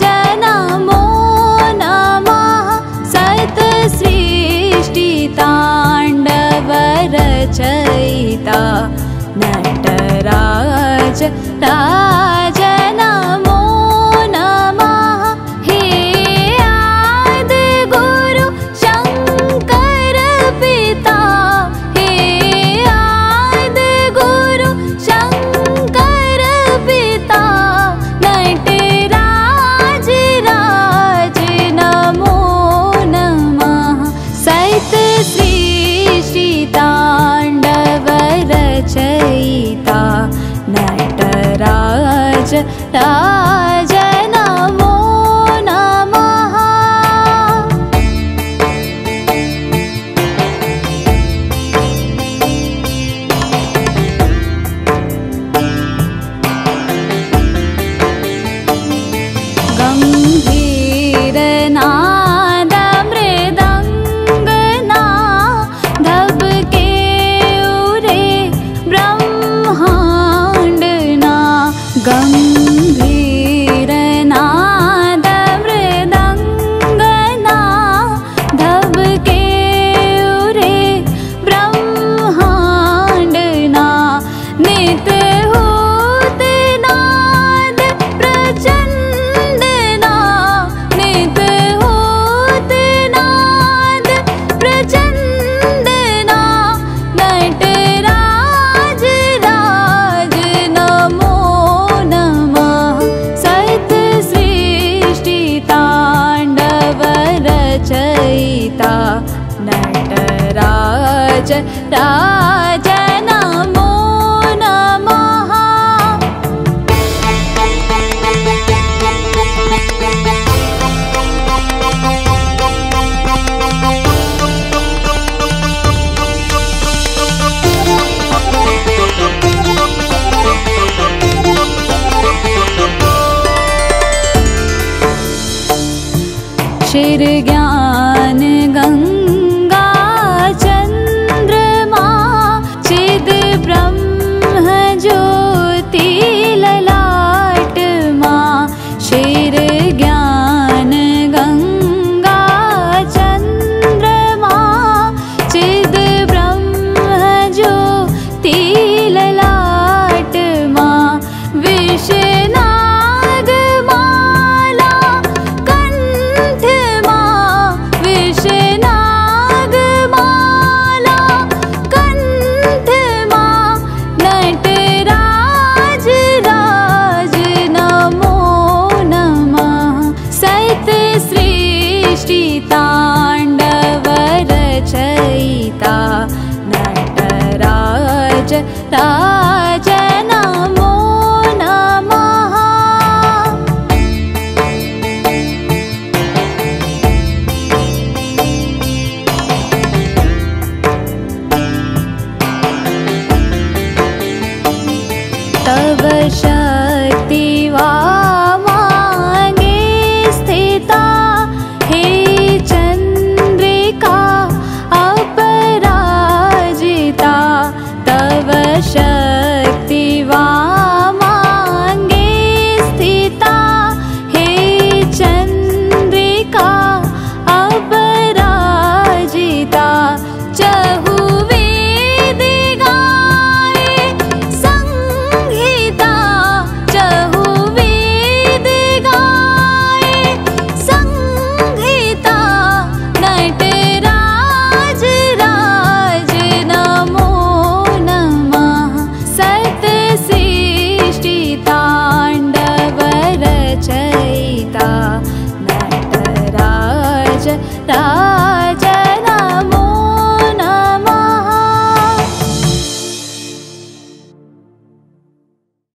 जनमो नमा सत् सिष्टि ताण्डव नटराज राज राज नन्तरा नटराज च शेर ज्ञान सीता। नटराज राज नमो नमः। तव श राजा